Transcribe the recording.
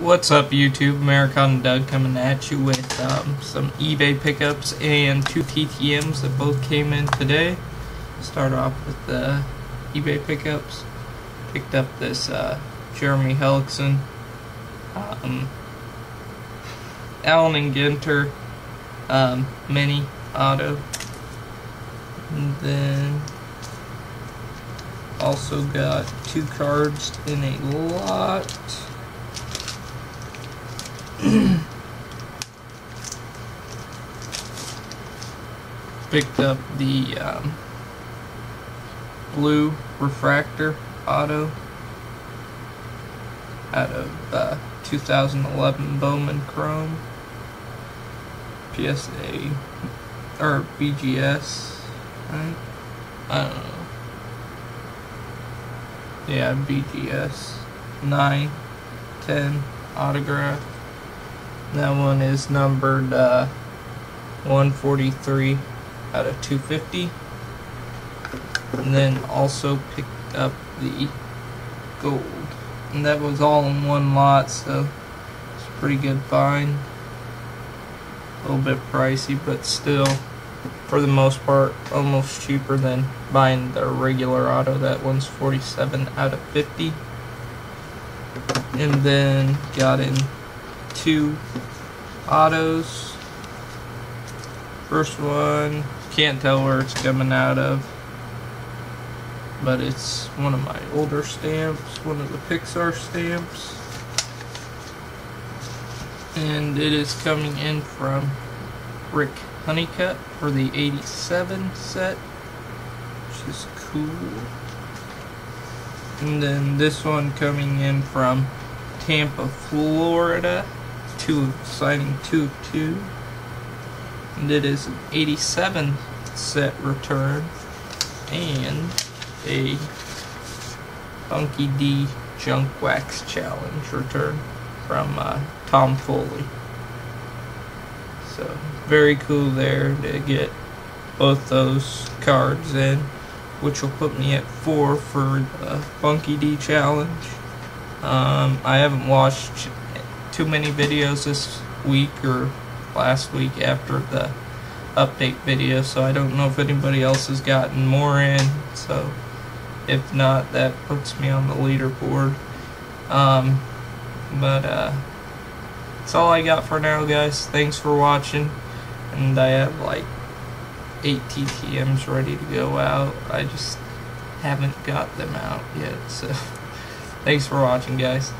What's up YouTube, Americana Doug coming at you with um, some eBay pickups and two TTMs that both came in today. Start off with the eBay pickups. Picked up this uh, Jeremy Hellickson, um, Allen and Ginter um, mini auto. And then also got two cards in a lot. Picked up the um, blue refractor auto out of uh, 2011 Bowman Chrome. PSA or BGS right? I don't know. Yeah BGS 9 10 autograph that one is numbered uh, 143 out of 250. And then also picked up the gold. And that was all in one lot, so it's pretty good find. A little bit pricey, but still, for the most part, almost cheaper than buying the regular auto. That one's 47 out of 50. And then got in two autos. First one, can't tell where it's coming out of, but it's one of my older stamps, one of the Pixar stamps. And it is coming in from Rick Honeycutt for the 87 set, which is cool. And then this one coming in from Tampa, Florida two signing two two. And it is an 87 set return and a Funky D Junk Wax Challenge return from uh, Tom Foley. So very cool there to get both those cards in, which will put me at four for the Funky D Challenge. Um, I haven't watched too many videos this week or last week after the update video, so I don't know if anybody else has gotten more in. So if not, that puts me on the leaderboard. Um, but uh, that's all I got for now, guys. Thanks for watching, and I have like eight TTMs ready to go out. I just haven't got them out yet. So thanks for watching, guys.